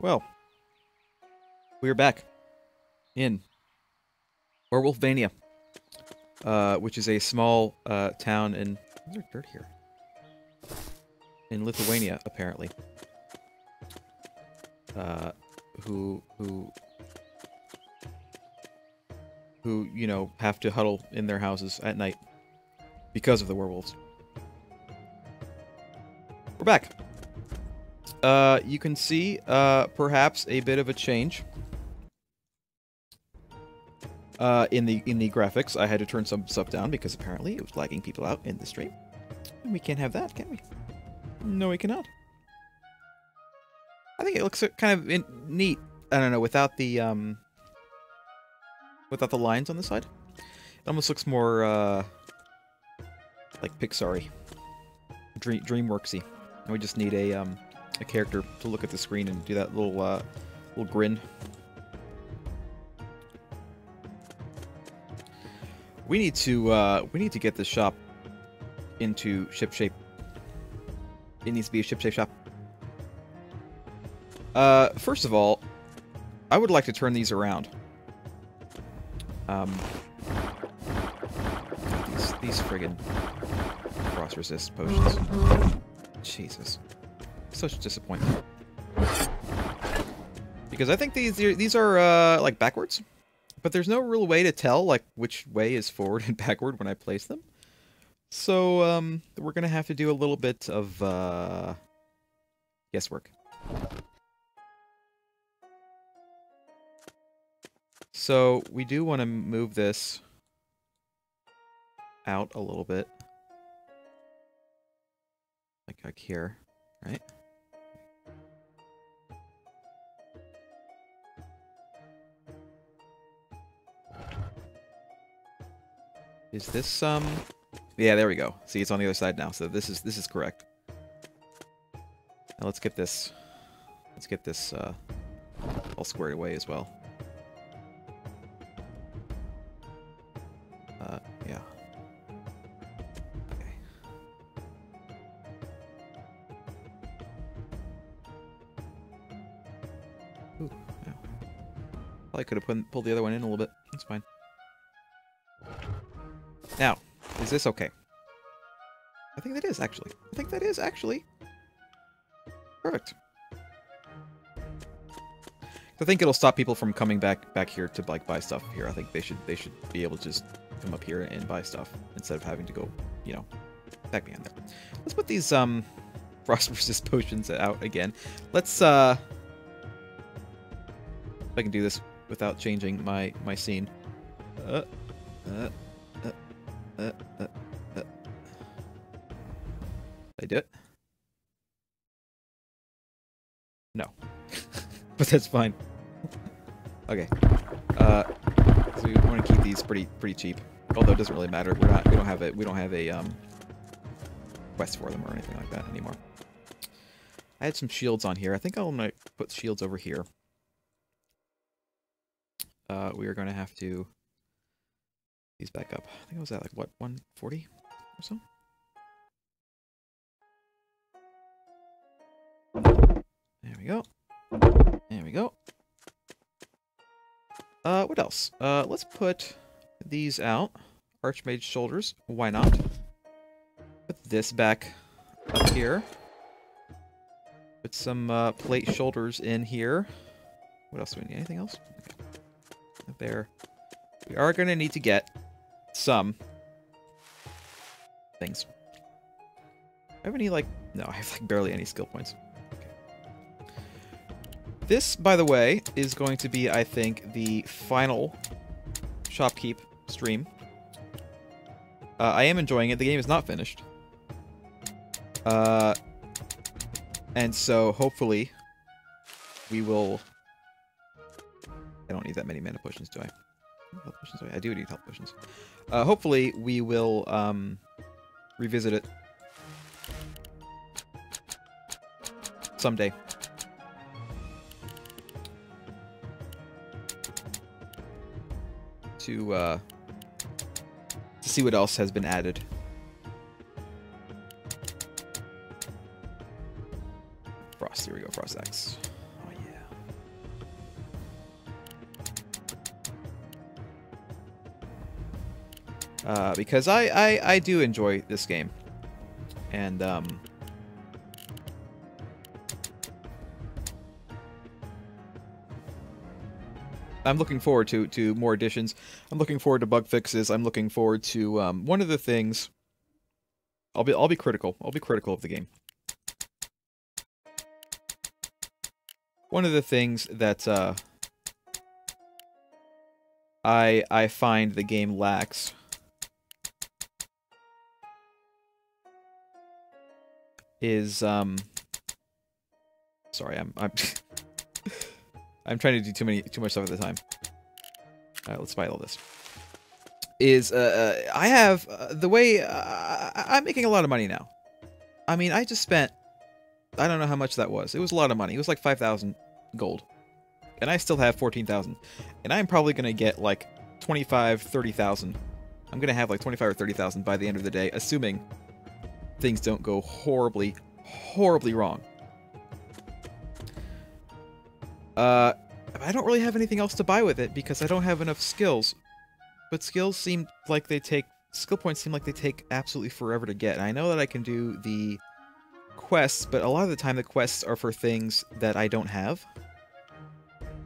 Well, we're back in Werewolfvania, uh, which is a small uh, town in. Is there dirt here? In Lithuania, apparently. Uh, who who who you know have to huddle in their houses at night because of the werewolves. We're back. Uh, you can see uh, perhaps a bit of a change uh, in the in the graphics. I had to turn some stuff down because apparently it was lagging people out in the stream. And we can't have that, can we? No, we cannot. I think it looks kind of in, neat. I don't know without the um without the lines on the side. It almost looks more uh like Pixar-y, Dream DreamWorksy. We just need a um a character to look at the screen and do that little uh little grin. We need to uh we need to get this shop into ship shape. It needs to be a ship shape shop. Uh, first of all, I would like to turn these around. Um, these, these friggin' frost resist potions. Jesus. Such disappointment. Because I think these these are uh, like backwards, but there's no real way to tell like which way is forward and backward when I place them. So um, we're gonna have to do a little bit of uh, guesswork. So we do want to move this out a little bit. Like, like here, right? Is this um Yeah, there we go. See, it's on the other side now. So this is this is correct. Now let's get this let's get this uh all squared away as well. Uh, yeah. Okay. Ooh, yeah. Could have pulled the other one in a little bit. That's fine. Now, is this okay? I think that is, actually. I think that is, actually. Perfect. I think it'll stop people from coming back back here to like buy stuff here. I think they should they should be able to just come up here and buy stuff instead of having to go, you know, back behind there. Let's put these um frost resist potions out again. Let's uh if I can do this without changing my my scene. Uh, I do it? No. but that's fine. Okay. Uh, so we want to keep these pretty pretty cheap. Although it doesn't really matter. We're not we don't have a we don't have a um quest for them or anything like that anymore. I had some shields on here. I think I'll might put shields over here. Uh, we are going to have to these back up. I think it was at like what 140 or so. Go. There we go. Uh, what else? Uh, let's put these out. Archmage shoulders. Why not? Put this back up here. Put some uh, plate shoulders in here. What else do we need? Anything else? Okay. There. We are going to need to get some things. I have any, like... No, I have, like, barely any skill points. This, by the way, is going to be, I think, the final Shoppe Keep stream. Uh, I am enjoying it. The game is not finished. Uh, and so, hopefully, we will... I don't need that many mana potions, do I? Health potions? I do need health potions. Uh, hopefully, we will um, revisit it someday. to, uh, to see what else has been added. Frost, here we go, Frost Axe. Oh, yeah. Uh, because I, I, I do enjoy this game. And, um, I'm looking forward to, to more additions. I'm looking forward to bug fixes. I'm looking forward to um, one of the things. I'll be I'll be critical. I'll be critical of the game. One of the things that uh, I I find the game lacks is um sorry I'm I'm I'm trying to do too many too much stuff at the time. All right, let's buy all this. Is uh, uh I have uh, the way uh, I'm making a lot of money now. I mean, I just spent I don't know how much that was. It was a lot of money. It was like 5,000 gold. And I still have 14,000. And I'm probably going to get like 25, 30,000. I'm going to have like 25 or 30,000 by the end of the day, assuming things don't go horribly, horribly wrong. Uh, I don't really have anything else to buy with it because I don't have enough skills. But skills seem like they take... Skill points seem like they take absolutely forever to get. And I know that I can do the quests, but a lot of the time the quests are for things that I don't have.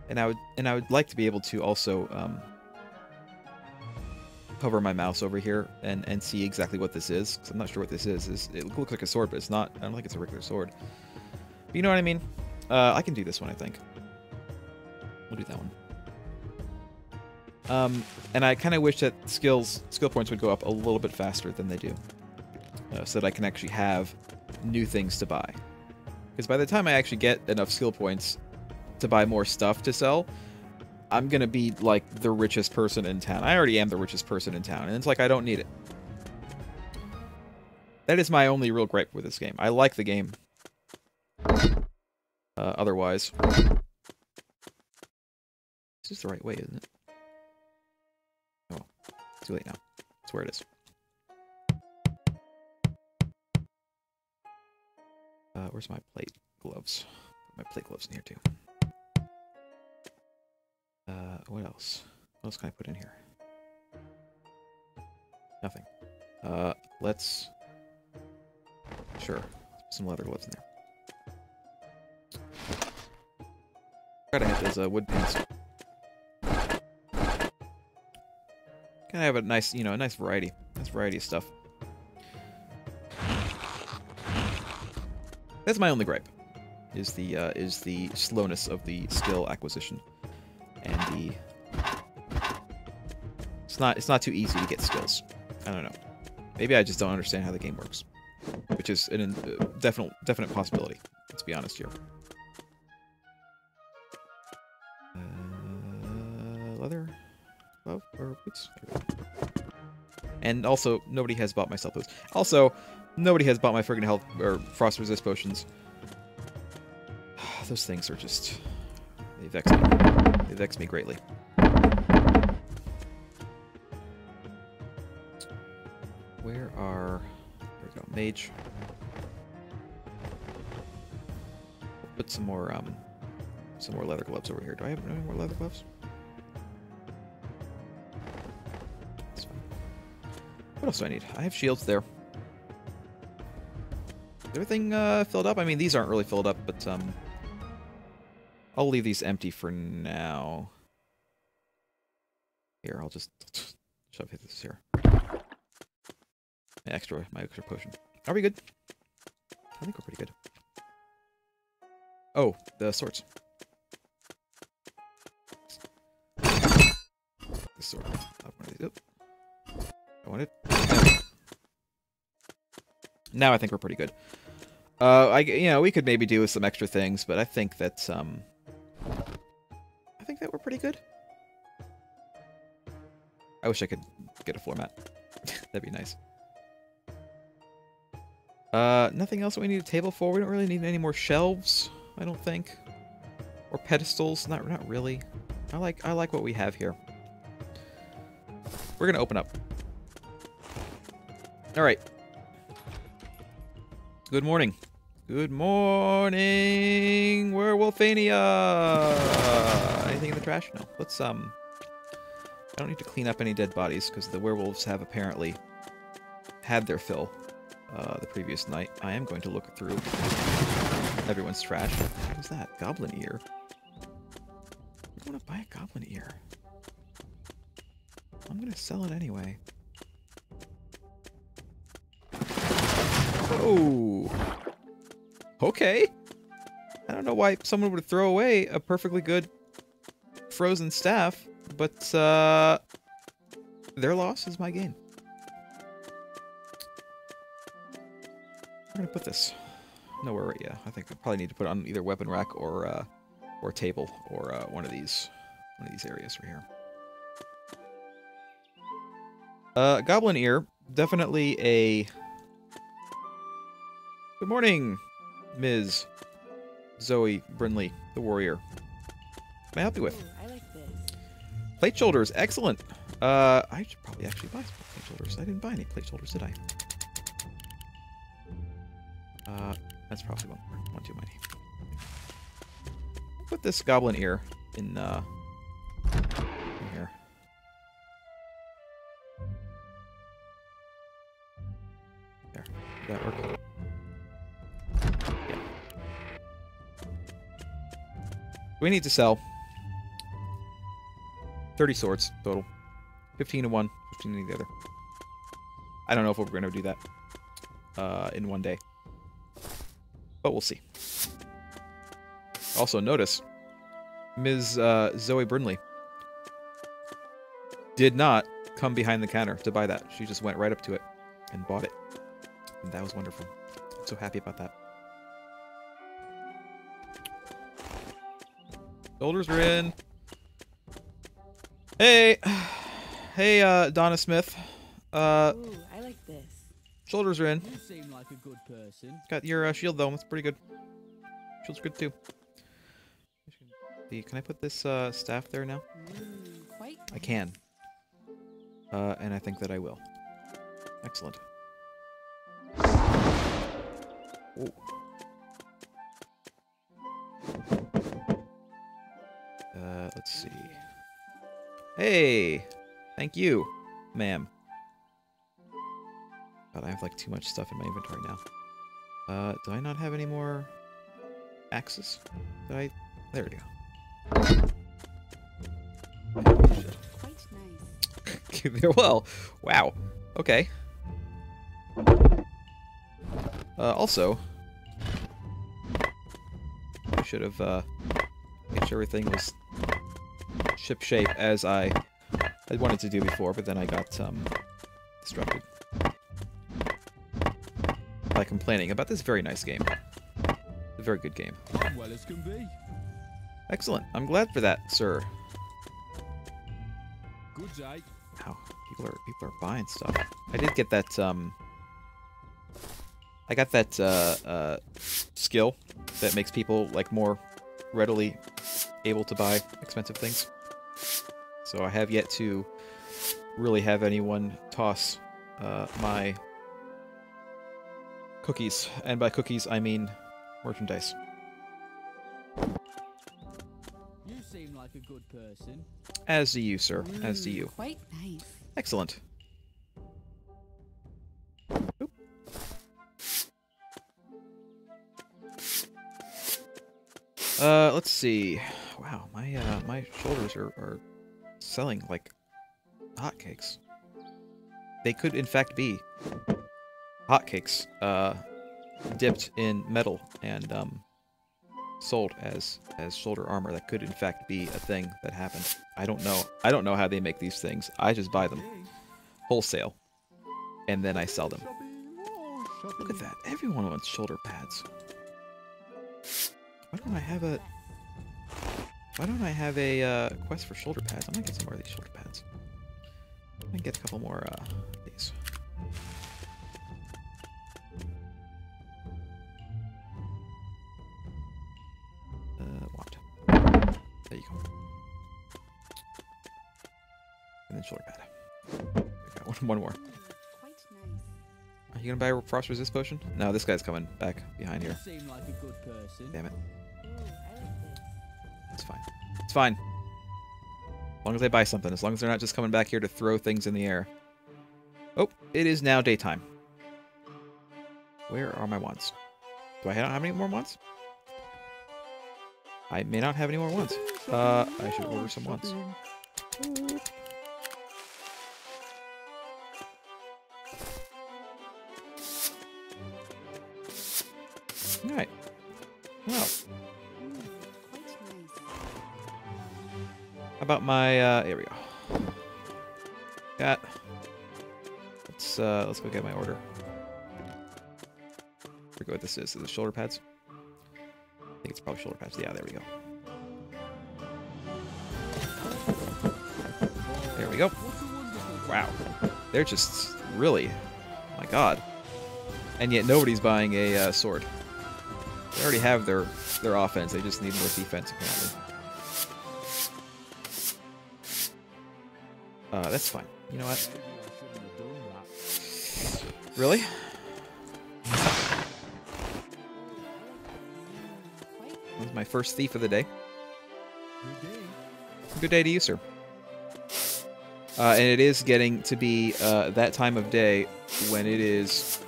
And I would and I would like to be able to also um, hover my mouse over here and, and see exactly what this is. Cause I'm not sure what this is. It looks like a sword, but it's not. I don't think it's a regular sword. But you know what I mean? Uh, I can do this one, I think. We'll do that one. Um, and I kind of wish that skills skill points would go up a little bit faster than they do, uh, so that I can actually have new things to buy. Because by the time I actually get enough skill points to buy more stuff to sell, I'm gonna be like the richest person in town. I already am the richest person in town, and it's like I don't need it. That is my only real gripe with this game. I like the game. Uh, otherwise, this is the right way, isn't it? Oh, too late now. That's where it is. Uh, where's my plate gloves? My plate gloves in here too. Uh, what else? What else can I put in here? Nothing. Uh, let's... Sure. Some leather gloves in there. Gotta have those uh, wood pins. Gotta have a nice, you know, a nice variety. Nice variety of stuff. That's my only gripe. Is the uh, is the slowness of the skill acquisition, and the it's not it's not too easy to get skills. I don't know. Maybe I just don't understand how the game works, which is a uh, definite definite possibility. Let's be honest here. Uh, leather, glove, or boots. And also, nobody has bought myself those. Also, Nobody has bought my friggin' health or frost resist potions. Those things are just they vex me. They vex me greatly. Where are there we go, mage. put some more um some more leather gloves over here. Do I have any more leather gloves? What else do I need? I have shields there everything uh, filled up? I mean, these aren't really filled up, but um, I'll leave these empty for now. Here, I'll just shove this here. My extra, my extra potion. Are we good? I think we're pretty good. Oh, the swords. This sword. Now I think we're pretty good. Uh, I you know we could maybe do with some extra things, but I think that um, I think that we're pretty good. I wish I could get a floor mat. That'd be nice. Uh, nothing else we need a table for. We don't really need any more shelves, I don't think, or pedestals. Not not really. I like I like what we have here. We're gonna open up. All right. Good morning. Good morning, Werewolfvania! Anything in the trash? No. Let's, um... I don't need to clean up any dead bodies because the werewolves have apparently had their fill uh, the previous night. I am going to look through everyone's trash. What was that? Goblin ear. I want to buy a goblin ear. I'm going to sell it anyway. Oh. Okay. I don't know why someone would throw away a perfectly good frozen staff, but uh, their loss is my gain. Where gonna put this? Nowhere right yeah. I think I probably need to put it on either weapon rack or uh, or table or uh, one of these one of these areas right here. Uh, Goblin Ear, definitely a. Good morning, Ms. Zoe Brinley, the warrior. May I help you with? Ooh, I like this. Plate shoulders, excellent. Uh, I should probably actually buy some plate shoulders. I didn't buy any plate shoulders, did I? Uh, that's probably one, one too many. Put this goblin ear in, uh, We need to sell 30 swords total. 15 to one, 15 to the other. I don't know if we're going to do that uh, in one day. But we'll see. Also, notice Ms. Uh, Zoe Brinley did not come behind the counter to buy that. She just went right up to it and bought it. And that was wonderful. I'm so happy about that. Shoulders are in. Hey, hey, uh, Donna Smith. Uh, Ooh, I like this. shoulders are in. You seem like a good person. Got your uh, shield though. That's pretty good. Shield's good too. Can I put this uh, staff there now? Mm, quite. I can. Uh, and I think that I will. Excellent. Ooh. Uh, let's see. Hey! Thank you, ma'am. God, I have like too much stuff in my inventory now. Uh, do I not have any more axes? Did I? There we go. Quite nice. Well. Wow. Okay. Uh, also, I should have uh, made sure everything was ship shape as I I wanted to do before, but then I got um, distracted by complaining about this very nice game. A very good game. Well as can be. Excellent. I'm glad for that, sir. Good day. Wow, people are people are buying stuff. I did get that um I got that uh uh skill that makes people like more readily able to buy expensive things. So I have yet to really have anyone toss uh my cookies. And by cookies I mean merchandise. You seem like a good person. As do you, sir. As do Mm, you. Quite nice. Excellent. Oop. Uh, let's see. Wow, my uh, my shoulders are, are selling like hotcakes. They could, in fact, be hotcakes, uh, dipped in metal and um, sold as as shoulder armor. That could, in fact, be a thing that happened. I don't know. I don't know how they make these things. I just buy them wholesale, and then I sell them. Look at that. Everyone wants shoulder pads. Why don't I have a... Why don't I have a uh, quest for shoulder pads? I'm gonna get some more of these shoulder pads. I'm gonna get a couple more uh, of these. Uh, want. There you go. And then shoulder pad. We got one, one more. Quite nice. Are you gonna buy a frost resist potion? No, this guy's coming back behind here. seem like a good person. Damn it. It's fine. It's fine. As long as I buy something, as long as they're not just coming back here to throw things in the air. Oh, it is now daytime. Where are my wands? Do I not have any more wands? I may not have any more wands. Uh, I should order some wands. About my, uh, here we go. Got, let's, uh, let's go get my order. forget what this is. Is it shoulder pads? I think it's probably shoulder pads. Yeah, there we go. There we go. Wow. They're just really, my god. And yet nobody's buying a uh, sword. They already have their their offense. They just need more defense apparently. Uh, that's fine. You know what? Really? Is my first thief of the day. Good day. To you, sir. Uh, and it is getting to be uh, that time of day when it is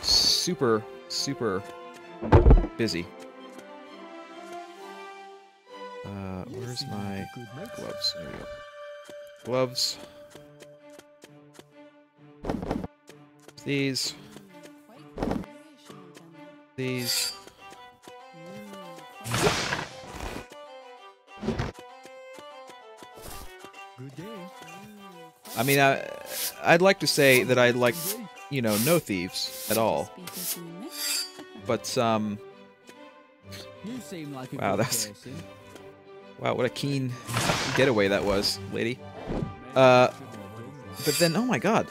super, super busy. Uh, where's my gloves? There we go. Gloves. These. I. These. I mean, I, I'd like to say that I'd like, you know, no thieves at all. But, um, Wow, that's- wow, what a keen getaway that was, lady. Uh. But then, oh my god.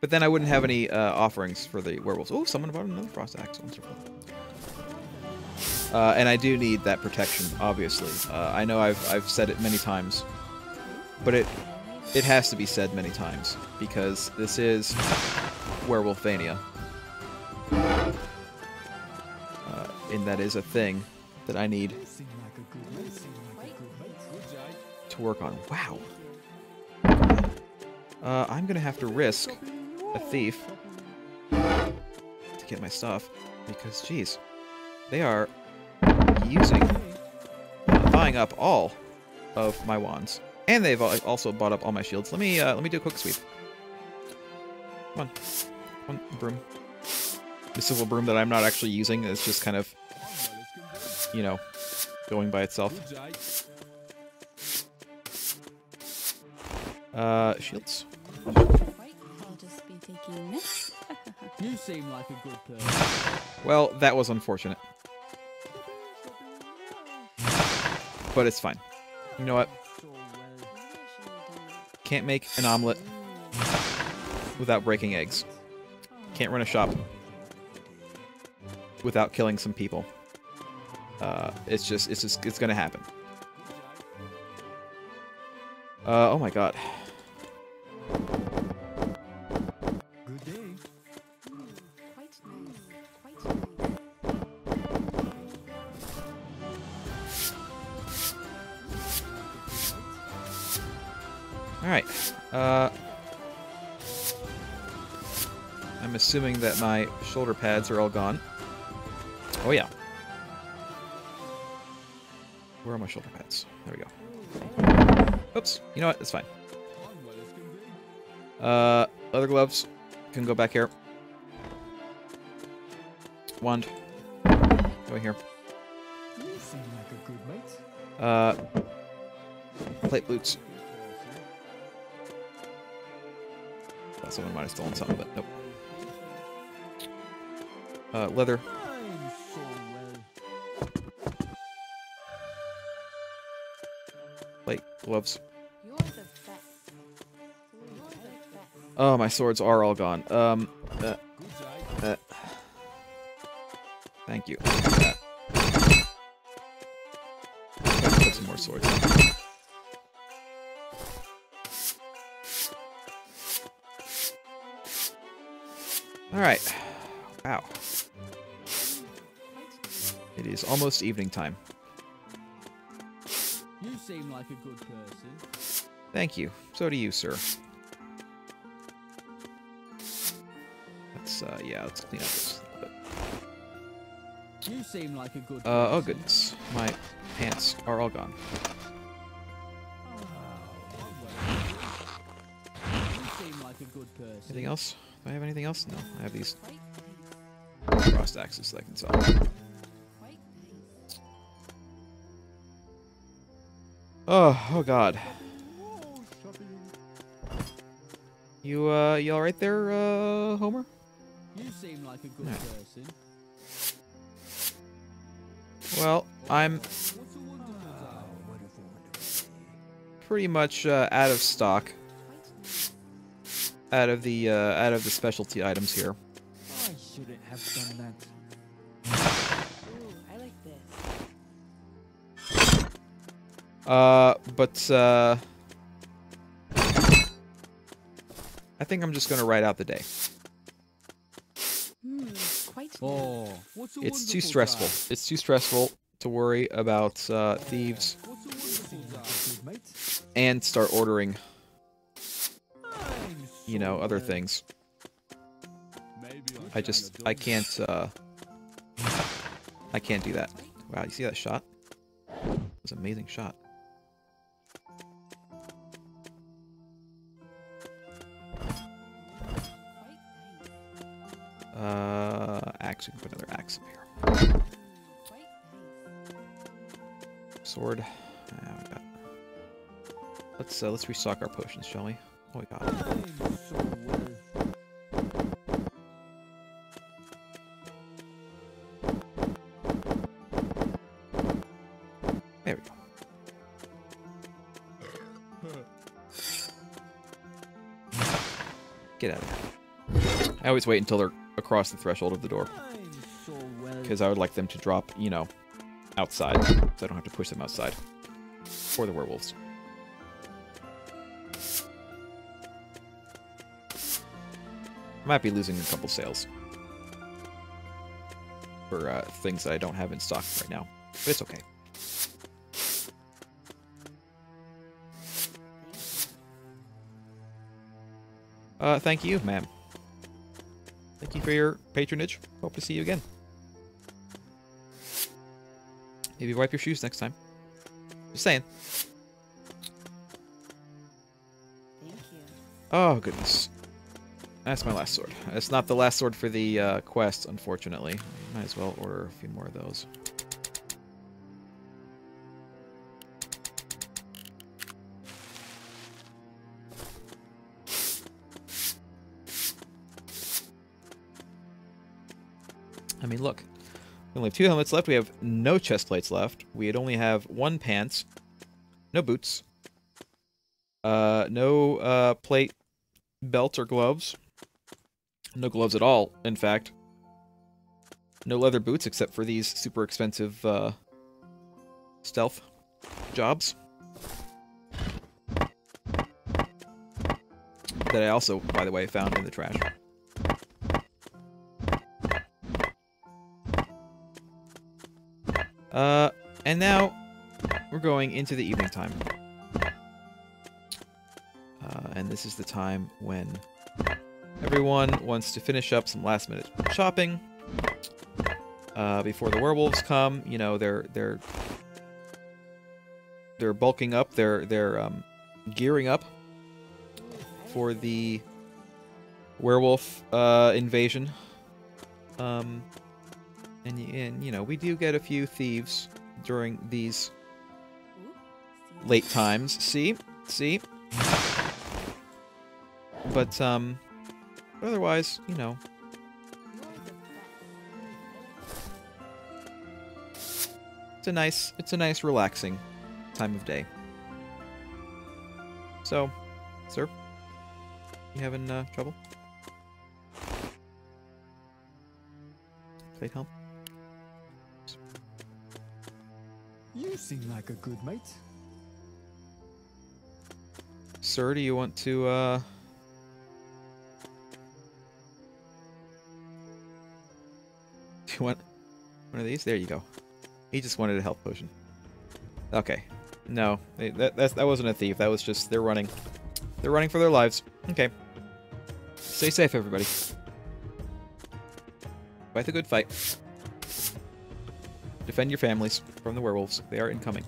But then I wouldn't have any uh, offerings for the werewolves. Oh, someone bought another frost axe. Wonderful. Uh, and I do need that protection, obviously. Uh, I know I've I've said it many times, but it it has to be said many times because this is Werewolfvania, and that is a thing that I need to work on. Wow. Uh, I'm gonna have to risk a thief to get my stuff because, geez, they are using, uh, buying up all of my wands, and they've also bought up all my shields. Let me uh, let me do a quick sweep. Come on, come on, broom. This little broom that I'm not actually using is just kind of, you know, going by itself. Uh, shields. I'll just be taking this. You seem like a good person. Well, that was unfortunate, but it's fine. You know what? So well. Maybe I shouldn't have done that. Can't make an omelet without breaking eggs. Can't run a shop without killing some people. Uh, it's just, it's just, it's gonna happen. Uh, oh my god. Good day. Quite nice. Quite nice. Alright. Uh, I'm assuming that my shoulder pads are all gone. Oh yeah. There we go. Oops. You know what? It's fine. Uh, leather gloves can go back here. Wand. Go here. Uh, plate boots. Thought someone might have stolen something, but nope. Uh, leather. Gloves. You're the best. You're the best. Oh, my swords are all gone. Um, uh, uh, thank you. Put some more swords. All right. Wow. It is almost evening time. You seem like a good person. Thank you. So do you, sir. Let's, uh, yeah, let's clean up this a little bit. You seem like a good Uh, oh goodness. My pants are all gone. You seem like a good person. Anything else? Do I have anything else? No. I have these crossed axes that I can sell. Oh, oh god. You, uh, you alright there, uh, Homer? You seem like a good Yeah. person. Well, I'm What's a wonderful day? pretty much, uh, out of stock. Out of the, uh, out of the specialty items here. I shouldn't have done that. Uh, but, uh... I think I'm just gonna write out the day. Hmm, quite nice. Oh, It's too stressful. day? It's too stressful to worry about, uh, thieves What's a wonderful day? Good mate. and start ordering, you know, other things. I just, I can't, uh... I can't do that. Wow, you see that shot? It was an amazing shot. Uh, can put another axe up here. Sword. Got. Let's uh, let's restock our potions, shall we? Oh god. There we go. Get out of here. I always wait until they're across the threshold of the door. Because I would like them to drop, you know, outside, so I don't have to push them outside. Or the werewolves. Might be losing a couple sales for uh, things that I don't have in stock right now, but it's okay. Uh, thank you, ma'am. Thank you for your patronage. Hope to see you again. Maybe wipe your shoes next time. Just saying. Thank you. Oh, goodness. That's my last sword. It's not the last sword for the uh, quest, unfortunately. Might as well order a few more of those. I mean, look. We only have two helmets left. We have no chest plates left. We'd only have one pants. No boots. Uh, no uh, plate, belt, or gloves. No gloves at all, in fact. No leather boots except for these super expensive uh, stealth jobs. That I also, by the way, found in the trash. Uh, and now we're going into the evening time. Uh, and this is the time when everyone wants to finish up some last minute shopping. Uh, before the werewolves come, you know, they're they're they're bulking up, they're they're um, gearing up for the werewolf uh, invasion. Um, and, and you know, we do get a few thieves during these late times. See, see. But um, otherwise, you know, it's a nice, it's a nice, relaxing time of day. So, sir, you having uh, trouble? Plate help? You seem like a good mate. Sir, do you want to uh? Do you want? One of these? There you go. He just wanted a health potion. Okay. No, they- that, that wasn't a thief. That was just, they're running. They're running for their lives. Okay. Stay safe, everybody. Fight the good fight. Defend your families from the werewolves. They are incoming.